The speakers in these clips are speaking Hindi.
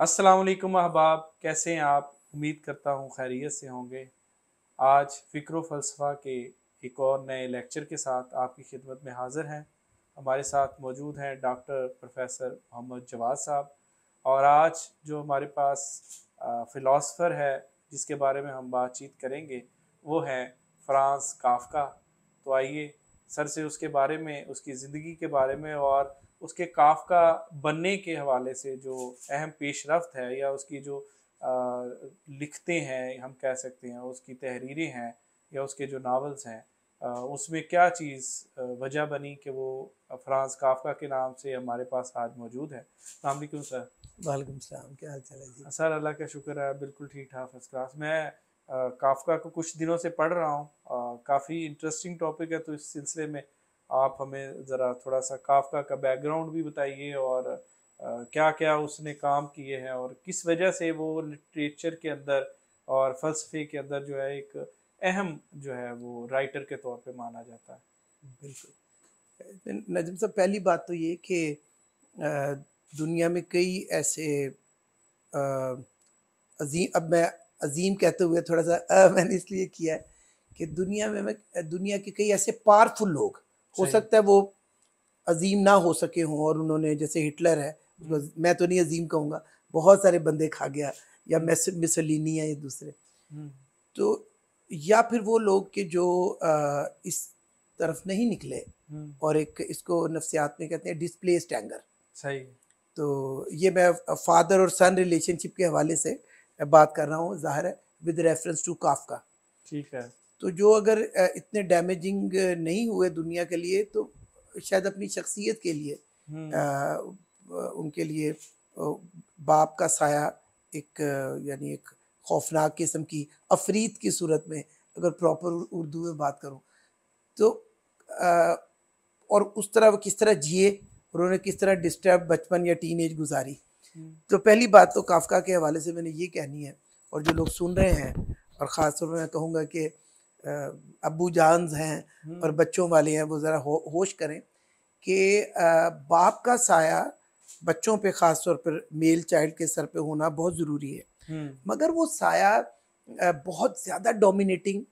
असलकुम अहबाब, कैसे हैं आप? उम्मीद करता हूँ खैरियत से होंगे। आज फ़िक्र फ़लसफ़ा के एक और नए लेक्चर के साथ आपकी खिदमत में हाज़िर हैं। हमारे साथ मौजूद हैं डॉक्टर प्रोफेसर मोहम्मद जवाद साहब और आज जो हमारे पास फ़िलासफ़र है, जिसके बारे में हम बातचीत करेंगे, वो हैं फ्रांस काफका। तो आइए, सर से उसके बारे में, उसकी ज़िंदगी के बारे में और उसके काफ का बनने के हवाले से जो अहम पेशरफ है या उसकी जो आ, लिखते हैं हम कह सकते हैं उसकी तहरीरें हैं या उसके जो नावल्स हैं उसमें क्या चीज़ वजह बनी कि वो फ्रांस काफका के नाम से हमारे पास आज मौजूद है? अलैक्म सर। वालेकुम सलाम क्या हाल चाल है जी? सर अल्लाह का शुक्र है बिल्कुल ठीक ठाक फ़र्स्ट क्लास। मैं काफका को कुछ दिनों से पढ़ रहा हूँ काफ़ी इंटरेस्टिंग टॉपिक है तो इस सिलसिले में आप हमें ज़रा थोड़ा सा काफका का बैकग्राउंड भी बताइए और क्या क्या उसने काम किए हैं और किस वजह से वो लिटरेचर के अंदर और फ़लसफ़े के अंदर जो है एक अहम जो है वो राइटर के तौर पे माना जाता है? बिल्कुल। नजम साहब, पहली बात तो ये कि दुनिया में कई ऐसे अजीम, अब मैं अजीम कहते हुए थोड़ा सा मैंने इसलिए किया है कि दुनिया में मैं, दुनिया के कई ऐसे पावरफुल लोग हो सकता है वो अजीम ना हो सके हों और उन्होंने जैसे हिटलर है मैं तो नहीं अजीम कहूँगा बहुत सारे बंदे खा गया या मिसलिनी है ये दूसरे। हम्म। तो या फिर वो लोग के जो आ, इस तरफ़ नहीं निकले हम्म। और एक इसको नफ्सियात में कहते हैं डिस्प्लेस्ड एंगर सही। तो ये मैं फादर और सन रिलेशनशिप के हवाले से बात कर रहा हूँ ज़ाहिर है विद रेफरेंस टू काफ का ठीक है। तो जो अगर इतने डैमेजिंग नहीं हुए दुनिया के लिए तो शायद अपनी शख्सियत के लिए आ, हम्म। उनके लिए बाप का साया एक यानी एक खौफनाक किस्म की अफरीत की सूरत में अगर प्रॉपर उर्दू में बात करूँ तो आ, और उस तरह वो किस तरह जिए उन्होंने किस तरह डिस्टर्ब बचपन या टीन एज गुजारी हम्म। तो पहली बात तो काफका के हवाले से मैंने ये कहनी है और जो लोग सुन रहे हैं और ख़ास तौर पर मैं कहूँगा कि अबू जानस हैं हम्म। और बच्चों वाले हैं वो ज़रा हो, होश करें कि बाप का साया बच्चों पे ख़ास तौर पर मेल चाइल्ड के सर पे होना बहुत ज़रूरी है हम्म। मगर वो साया बहुत ज़्यादा डोमिनेटिंग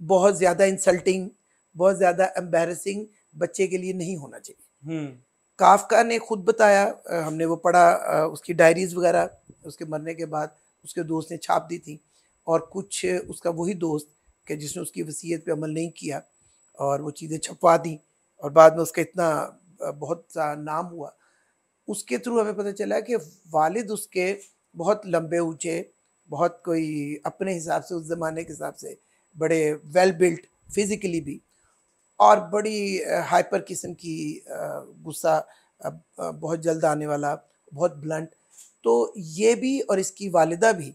बहुत ज़्यादा इंसल्टिंग बहुत ज़्यादा एम्बेरसिंग बच्चे के लिए नहीं होना चाहिए हम्म। काफका ने खुद बताया हमने वो पढ़ा उसकी डायरीज वगैरह उसके मरने के बाद उसके दोस्त ने छाप दी थी और कुछ उसका वही दोस्त कि जिसने उसकी वसीयत पे अमल नहीं किया और वो चीज़ें छपवा दी और बाद में उसका इतना बहुत सा नाम हुआ। उसके थ्रू हमें पता चला कि वालिद उसके बहुत लंबे ऊँचे, बहुत कोई अपने हिसाब से, उस ज़माने के हिसाब से बड़े वेल बिल्ट फिज़िकली भी और बड़ी हाइपर किस्म की गुस्सा बहुत जल्द आने वाला, बहुत ब्लंट तो ये भी और इसकी वालिदा भी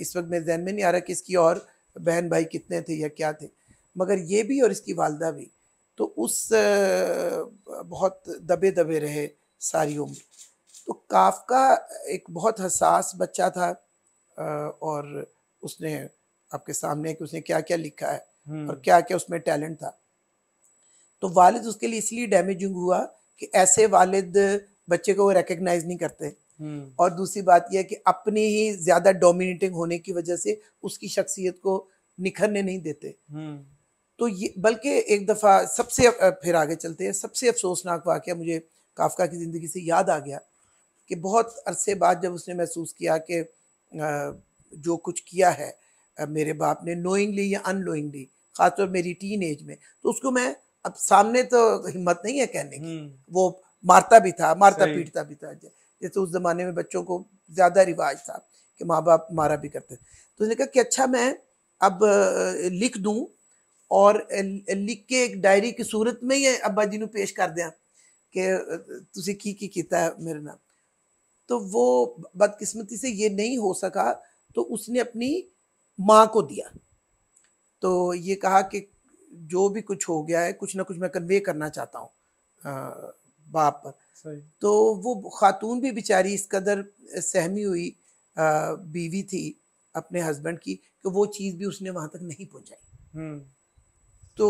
इस वक्त मेरे जहन में नहीं आ रहा कि इसकी और बहन भाई कितने थे या क्या थे मगर ये भी और इसकी वालदा भी तो उस बहुत दबे दबे रहे सारी उम्र तो काफ का एक बहुत हसास बच्चा था और उसने आपके सामने कि उसने क्या क्या लिखा है हम्म। और क्या क्या उसमें टैलेंट था तो वालिद उसके लिए इसलिए डैमेजिंग हुआ कि ऐसे वालिद बच्चे को वो रिकग्नाइज नहीं करते। और दूसरी बात यह है कि अपनी ही ज़्यादा डोमिनेटिंग होने की वजह से उसकी शख्सियत को निखरने नहीं देते। हम्म। तो ये बल्कि एक दफ़ा सबसे फिर आगे चलते हैं। सबसे अफसोसनाक वाक़ मुझे काफका की ज़िंदगी से याद आ गया कि बहुत अरसे बाद जब उसने महसूस किया कि जो कुछ किया है मेरे बाप ने नोइंगली या अनलोइंगली ख़ासतौर मेरी टीन एज में तो उसको मैं अब सामने तो हिम्मत नहीं है कहने की। हम्म। वो मारता भी था मारता पीटता भी था। जैसे उस ज़माने में बच्चों को ज़्यादा रिवाज था कि माँ बाप मारा भी करते तो उसने कहा कि अच्छा मैं अब लिख दूँ और लिख के एक डायरी की सूरत में ही अब्बा जी ने पेश कर दिया कि तुझे की की किता है मेरे नाम। तो वो बदकिस्मती से ये नहीं हो सका तो उसने अपनी माँ को दिया। तो ये कहा कि जो भी कुछ हो गया है, कुछ ना कुछ मैं कन्वे करना चाहता हूँ। बाप पर। तो वो खातून भी बेचारी इस कदर सहमी हुई बीवी थी अपने हस्बैंड की कि वो चीज़ भी उसने वहाँ तक नहीं पहुँचाई। हम्म। तो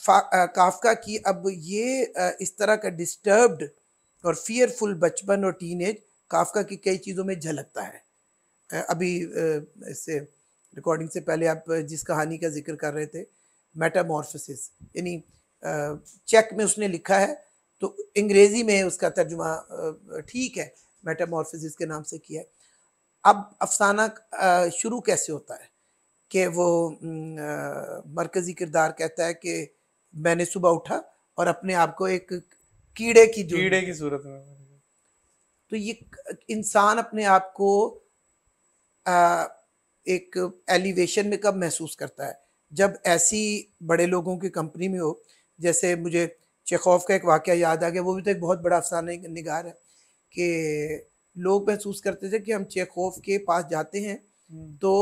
काफका की अब ये इस तरह का डिस्टर्ब्ड और फियरफुल बचपन और टीनेज काफका की कई चीज़ों में झलकता है। अभी इससे रिकॉर्डिंग से पहले आप जिस कहानी का ज़िक्र कर रहे थे मेटामॉर्फोसिस यानी चेक में उसने लिखा है तो अंग्रेज़ी में उसका तर्जुमा ठीक है मेटामॉर्फोसिस के नाम से किया है। अब अफसाना शुरू कैसे होता है कि वो मरकज़ी किरदार कहता है कि मैंने सुबह उठा और अपने आप को एक कीड़े की कीड़े की सूरत में। तो ये इंसान अपने आप को आ, एक एलिवेशन में कब महसूस करता है? जब ऐसी बड़े लोगों की कंपनी में हो जैसे मुझे चेखौफ का एक वाक़ याद आ गया वो भी तो एक बहुत बड़ा अफसाना निगार है कि लोग महसूस करते थे कि हम चेखौफ के पास जाते हैं हम्म। तो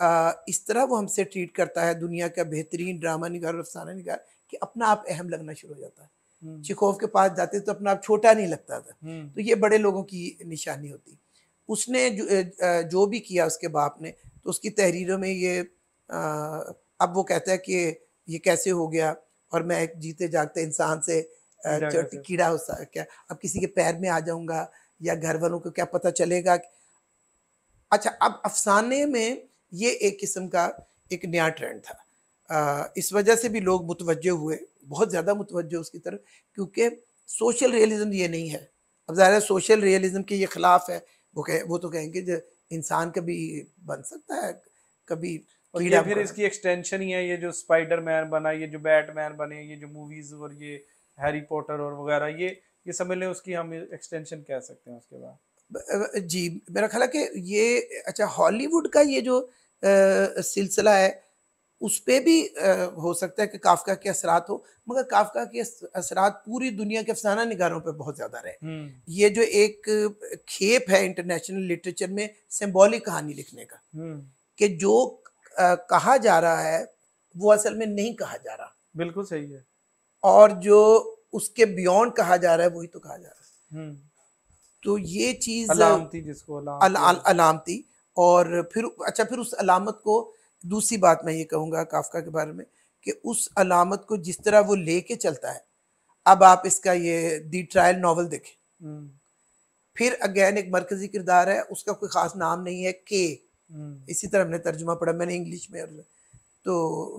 आ, इस तरह वो हमसे ट्रीट करता है दुनिया का बेहतरीन ड्रामा निगार और अफसाना निगार कि अपना आप अहम लगना शुरू हो जाता है हम्म। चिखोफ के पास जाते तो अपना आप छोटा नहीं लगता था हम्म। तो ये बड़े लोगों की निशानी होती उसने जो, जो भी किया उसके बाप ने तो उसकी तहरीरों में ये आ, अब वो कहता है कि ये कैसे हो गया और मैं एक जीते जागते इंसान से कीड़ा हो क्या अब किसी के पैर में आ जाऊँगा या घर वालों को क्या पता चलेगा अच्छा अब अफसाने में ये एक किस्म का एक नया ट्रेंड था। आ, इस वजह से भी लोग मुतवजह हुए बहुत ज़्यादा मुतवजह उसकी तरफ़ क्योंकि सोशल रियलिज़म ये नहीं है। अब ज़्यादा सोशल रियलिज़म के ये ख़िलाफ़ है वो कह वो तो कहेंगे जो इंसान कभी बन सकता है कभी और ये फिर इसकी एक्सटेंशन ही है ये जो स्पाइडर मैन बना ये जो बैटमैन बने ये जो मूवीज़ और ये हैरी पॉटर और वगैरह ये ये समझ लें उसकी हम एक्सटेंशन कह सकते हैं उसके बाद जी मेरा ख्याल है कि ये अच्छा हॉलीवुड का ये जो सिलसिला है उस पर भी आ, हो सकता है कि काफका के असरात हो मगर काफका के असरात पूरी दुनिया के अफसाना निगारों पर बहुत ज़्यादा रहे हम्म। ये जो एक खेप है इंटरनेशनल लिटरेचर में सिम्बॉलिक कहानी लिखने का हम्म। कि जो आ, कहा जा रहा है वो असल में नहीं कहा जा रहा बिल्कुल सही है और जो उसके बियॉन्ड कहा जा रहा है वही तो कहा जा रहा है हम्म। तो ये चीज़ अलामती जिसको अलामती, अलामती और फिर अच्छा फिर उस अलामत को दूसरी बात मैं ये कहूँगा काफका के बारे में कि उस अलामत को जिस तरह वो लेके चलता है अब आप इसका ये दी ट्रायल नावल देखें हम्म। फिर अगेन एक मरकजी किरदार है उसका कोई ख़ास नाम नहीं है के। इसी तरह हमने तर्जुमा पढ़ा मैंने इंग्लिश में तो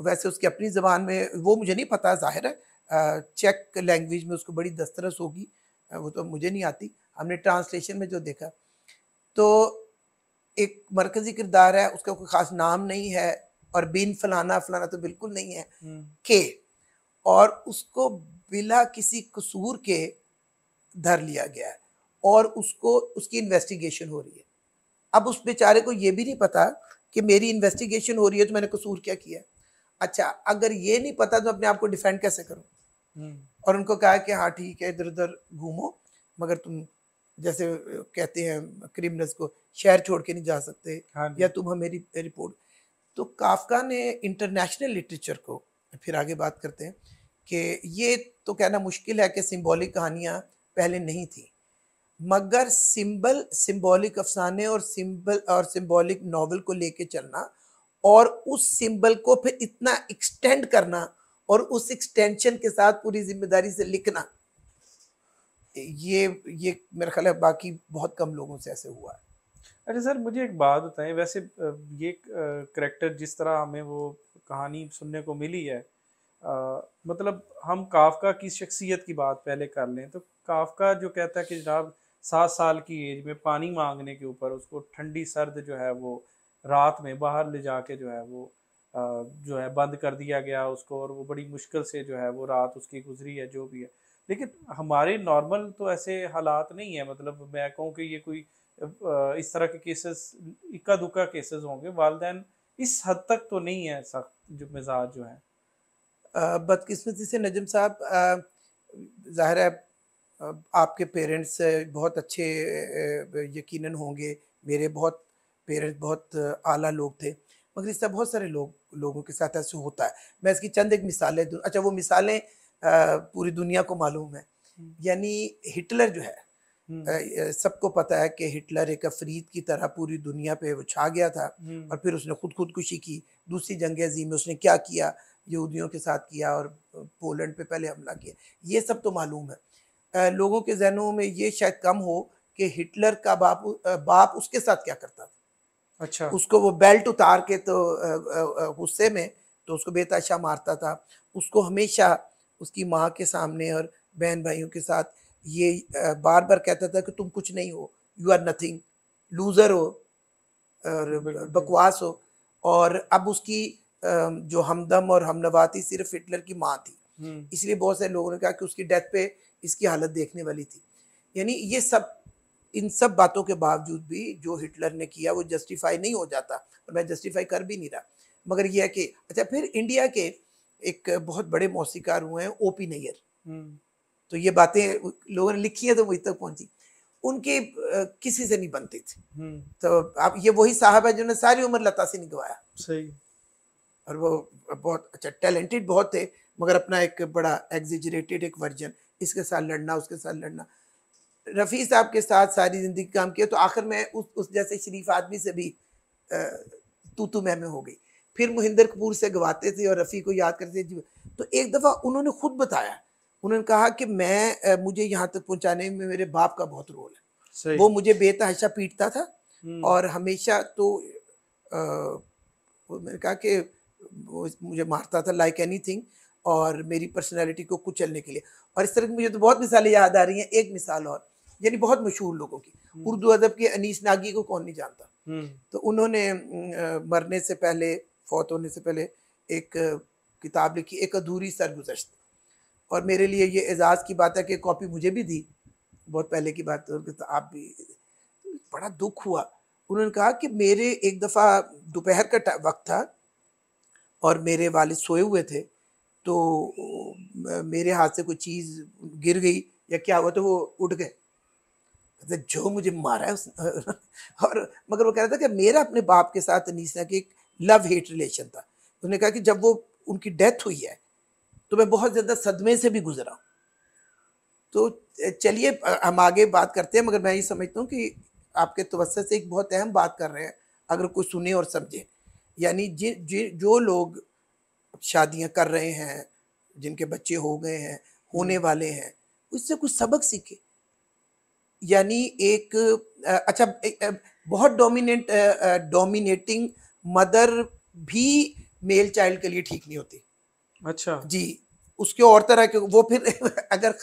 वैसे उसकी अपनी ज़बान में वो मुझे नहीं पता ज़ाहिर है चेक लैंग्वेज में उसको बड़ी दस्तरस होगी वो तो मुझे नहीं आती। हमने ट्रांसलेशन में जो देखा तो एक मरकजी किरदार है उसका कोई ख़ास नाम नहीं है और बिन फलाना फलाना तो बिल्कुल नहीं है हम्म। के और उसको बिला किसी कसूर के धर लिया गया है और उसको उसकी इन्वेस्टिगेशन हो रही है। अब उस बेचारे को ये भी नहीं पता कि मेरी इन्वेस्टिगेशन हो रही है तो मैंने कसूर क्या किया अच्छा अगर ये नहीं पता तो अपने आप को डिफेंड कैसे करूँ? हम्म। और उनको कहा कि हाँ ठीक है इधर उधर घूमो मगर तुम जैसे कहते हैं क्रिमिनल्स को शहर छोड़ के नहीं जा सकते हाँ या तुम हमें रिपोर्ट तो काफका ने इंटरनेशनल लिटरेचर को फिर आगे बात करते हैं कि ये तो कहना मुश्किल है कि सिंबॉलिक कहानियाँ पहले नहीं थी। मगर सिंबल सिंबॉलिक अफसाने और सिंबल और सिंबॉलिक नावल को लेके चलना और उस सिंबल को फिर इतना एक्सटेंड करना और उस एक्सटेंशन के साथ पूरी ज़िम्मेदारी से लिखना ये ये मेरा ख्याल है बाकी बहुत कम लोगों से ऐसे हुआ है। अच्छा सर मुझे एक बात बताएँ वैसे ये करेक्टर जिस तरह हमें वो कहानी सुनने को मिली है आ, मतलब हम काफका की शख्सियत की बात पहले कर लें तो काफका जो कहता है कि जनाब सात साल की एज में पानी मांगने के ऊपर उसको ठंडी सर्द जो है वो रात में बाहर ले जाके जो है वो जो है बंद कर दिया गया उसको और वो बड़ी मुश्किल से जो है वो रात उसकी गुजरी है, जो भी है। लेकिन हमारे नॉर्मल तो ऐसे हालात नहीं है मतलब मैं कहूँ कि ये कोई इस तरह के केसेस इक्का दुक्का केसेस होंगे, वालदेन इस हद तक तो नहीं है सख्त जो मिजाज जो है। बदकिस्मती से नजम साहब ज़ाहिर है आपके पेरेंट्स बहुत अच्छे यकीनन होंगे। मेरे बहुत पेरेंट्स बहुत आला लोग थे मगर इस बहुत सारे लोग लोगों के साथ ऐसे होता है। मैं इसकी चंद एक मिसालें दूँ। अच्छा वो मिसालें पूरी दुनिया को मालूम है। यानी हिटलर जो है। सबको पता है कि हिटलर एक अफरीद की तरह पूरी दुनिया पे वो छा गया था। और फिर उसने खुद खुदकुशी की। दूसरी जंग अजीम में उसने क्या किया? यहूदियों के साथ किया और पोलैंड पे पहले हमला किया। ये सब तो मालूम है। लोगों के जहनों में ये शायद कम हो कि हिटलर का बाप बाप उसके साथ क्या करता था। अच्छा। उसको वो बेल्ट उतार के तो गुस्से में तो उसको बेताशा मारता था। उसको हमेशा उसकी माँ के सामने और बहन भाइयों के साथ ये बार बार कहता था कि तुम कुछ नहीं हो यू आर नथिंग लूज़र हो और बकवास हो। और अब उसकी जो हमदम और हमनवा थी सिर्फ़ हिटलर की माँ थी। इसलिए बहुत सारे लोगों ने कहा कि उसकी डेथ पे इसकी हालत देखने वाली थी। यानी ये सब इन सब बातों के बावजूद भी जो हिटलर ने किया वो जस्टिफाई नहीं हो जाता। और मैं जस्टिफाई कर भी नहीं रहा। मगर यह है कि अच्छा फिर इंडिया के एक बहुत बड़े मौसीकार हुए हैं ओपी नैयर हम्म। तो ये बातें लोगों ने लिखी है तो वही तक पहुँची। उनके किसी से नहीं बनती थी। हम्म। तो आप ये वही साहब है जिन्होंने सारी उम्र लता से निकवाया सही। और वो बहुत अच्छा टैलेंटेड बहुत थे मगर अपना एक बड़ा एग्जिजरेटेड एक वर्जन इसके साथ लड़ना उसके साथ लड़ना। रफ़ी साहब के साथ सारी ज़िंदगी काम किया तो आखिर में उस उस जैसे शरीफ आदमी से भी तू तू मैं में हो गई। फिर मोहिंदर कपूर से गवाते थे और रफ़ी को याद करते थे। तो एक दफ़ा उन्होंने खुद बताया उन्होंने कहा कि मैं मुझे यहाँ तक पहुँचाने में मेरे बाप का बहुत रोल है। वो मुझे बेतहाशा पीटता था हम्म। और हमेशा तो मैंने कहा कि वो मुझे मारता था लाइक एनी थिंग और मेरी पर्सनैलिटी को कुचलने के लिए। और इस तरह की मुझे तो बहुत मिसालें याद आ रही हैं एक मिसाल और यानी बहुत मशहूर लोगों की। उर्दू अदब के अनीस नागी को कौन नहीं जानता। हम्म। तो उन्होंने मरने से पहले फौत होने से पहले एक किताब लिखी एक अधूरी सरगुजश्त। और मेरे लिए ये एजाज़ की बात है कि कॉपी मुझे भी दी। बहुत पहले की बात तो आप भी बड़ा दुख हुआ। उन्होंने कहा कि मेरे एक दफ़ा दोपहर का वक्त था और मेरे वालिद सोए हुए थे तो मेरे हाथ से कोई चीज़ गिर गई या क्या हुआ तो वो उठ गए। कहते जो मुझे मारा है उसने और मगर वो कह रहा था कि मेरा अपने बाप के साथ अनीसा की एक लव हेट रिलेशन था। उसने कहा कि जब वो उनकी डेथ हुई है तो मैं बहुत ज़्यादा सदमे से भी गुजरा हूँ। तो चलिए हम आगे बात करते हैं, मगर मैं ये समझता हूँ कि आपके तवस्त से एक बहुत अहम बात कर रहे हैं, अगर कोई सुने और समझे। यानी जि, जि जो लोग शादियाँ कर रहे हैं जिनके बच्चे हो गए हैं होने हम्म। वाले हैं उससे कुछ सबक सीखे। यानी एक अच्छा एक, बहुत डोमिनेट डोमिनेटिंग मदर भी मेल चाइल्ड के लिए ठीक नहीं होती। अच्छा। जी उसके और तरह के वो फिर अगर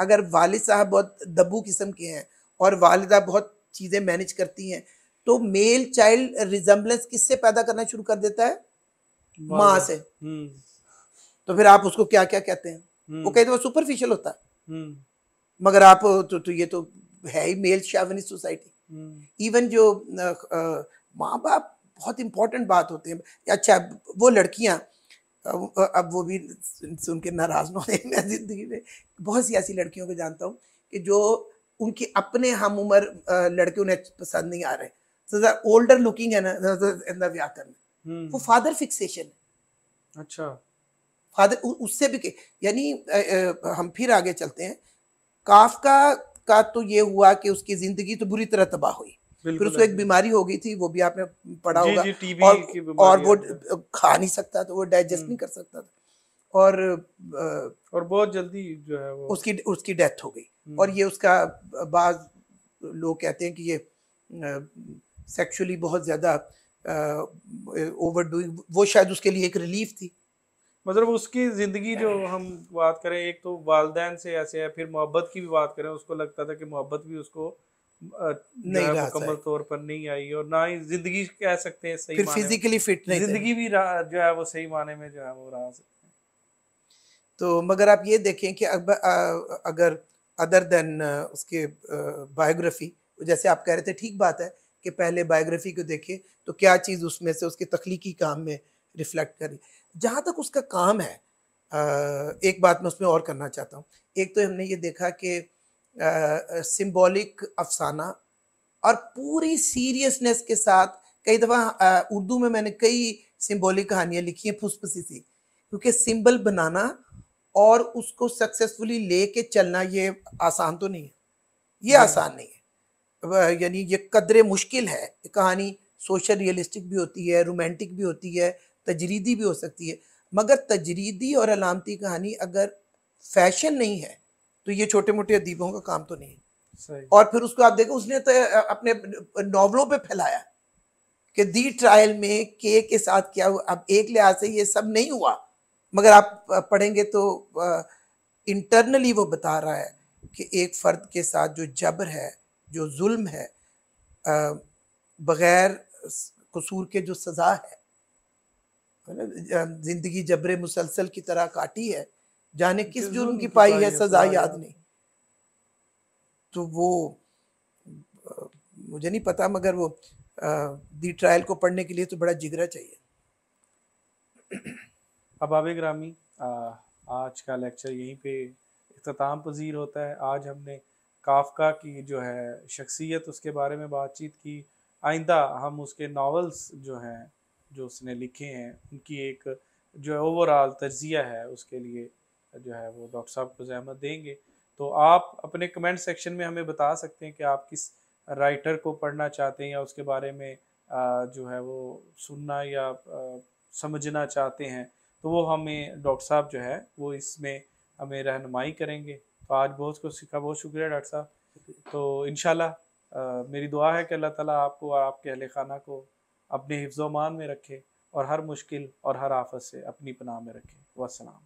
अगर वालिद साहब बहुत दबू किस्म के हैं और वालिदा बहुत चीज़ें मैनेज करती हैं तो मेल चाइल्ड रिजम्बलेंस किससे पैदा करना शुरू कर देता है? माँ से। हम्म। तो फिर आप उसको क्या क्या कहते हैं? वो हम्म। कहते हैं सुपरफिशियल होता है। हम्म। मगर आप तो, तो ये तो है ही मेल शावनी सोसाइटी इवन जो माँ बाप बहुत इंपॉर्टेंट बात होते हैं। अच्छा वो लड़कियाँ अब वो भी सुन के नाराज़ ना मैं ज़िंदगी में। बहुत सी ऐसी लड़कियों को जानता हूँ कि जो उनके अपने हम उम्र लड़के उन्हें पसंद नहीं आ रहे। ओल्डर लुकिंग है ना ब्याह करना वो फादर फिक्सेशन है अच्छा। फादर उससे भी यानी हम फिर आगे चलते हैं काफका का का तो ये हुआ कि उसकी ज़िंदगी तो बुरी तरह तबाह हुई फिर उसको एक बीमारी हो गई थी वो भी आपने पढ़ा होगा और, और वो खा नहीं सकता था वो डाइजेस्ट नहीं कर सकता था और और बहुत जल्दी जो है वो उसकी उसकी डेथ हो गई। और ये उसका बाद लोग कहते हैं कि ये सेक्सुअली बहुत ज़्यादा ओवर डूइंग वो शायद उसके लिए एक रिलीफ थी। मतलब उसकी ज़िंदगी जो हम बात करें एक तो वालदेन से ऐसे है फिर मोहब्बत की भी बात करें उसको लगता था कि मोहब्बत भी उसको नहीं मुकम्मल तौर पर नहीं आई और ना ही ज़िंदगी कह सकते हैं सही फिर फिजिकली फिट नहीं ज़िंदगी भी जो है वो सही माने में जो है वो रहा सकते हैं तो मगर आप ये देखें कि अब अगर अदर देन उसके बायोग्राफी जैसे आप कह रहे थे ठीक बात है कि पहले बायोग्राफी को देखें तो क्या चीज़ उसमें से उसके तख्लीकी काम में रिफ्लेक्ट करी। जहाँ तक उसका काम है एक बात मैं उसमें और करना चाहता हूँ। एक तो हमने ये देखा कि सिंबॉलिक अफसाना और पूरी सीरियसनेस के साथ कई दफ़ा उर्दू में मैंने कई सिंबॉलिक कहानियाँ लिखी हैं फुसफुसी सी क्योंकि सिंबल बनाना और उसको सक्सेसफुली ले लेके चलना ये आसान तो नहीं है। ये आसान नहीं है। यानी ये कदरे मुश्किल है। कहानी सोशल रियलिस्टिक भी होती है रोमांटिक भी होती है तजरीदी भी हो सकती है। मगर तजरीदी और अलामती कहानी अगर फ़ैशन नहीं है तो ये छोटे मोटे अदीबों का काम तो नहीं है। और फिर उसको आप देखो उसने तो अपने नावलों पे फैलाया कि दी ट्रायल में के के साथ क्या हुआ। अब एक लिहाज से ये सब नहीं हुआ मगर आप पढ़ेंगे तो इंटरनली वो बता रहा है कि एक फ़र्द के साथ जो जबर है जो जुल्म है बग़ैर कसूर के जो सज़ा है ज़िंदगी जबर मुसलसल की तरह काटी है जाने किस जुर्म की पाई है सज़ा याद नहीं। तो वो मुझे नहीं पता मगर वो दी ट्रायल को पढ़ने के लिए तो बड़ा जिगरा चाहिए। अब आबे ग्रामी आज का लेक्चर यहीं पे अख्ताम पजीर होता है। आज हमने काफका की जो है शख्सियत, उसके बारे में बातचीत की। आइंदा हम उसके नावल्स जो हैं, जो उसने लिखे हैं, उनकी एक जो है ओवरऑल तजिया है, उसके लिए जो है वो डॉक्टर साहब को जहमत देंगे। तो आप अपने कमेंट सेक्शन में हमें बता सकते हैं कि आप किस राइटर को पढ़ना चाहते हैं या उसके बारे में जो है वो सुनना या समझना चाहते हैं। तो वो हमें डॉक्टर साहब जो है वो इसमें हमें रहनमाई करेंगे। तो आज बहुत कुछ सीखा, बहुत शुक्रिया डॉक्टर साहब। तो इन मेरी दुआ है कि अल्लाह ताला आपको और आपके अहल खाना को अपने हिफ्ज़ मान में रखे और हर मुश्किल और हर आफत से अपनी पनाह में रखे। वसलाम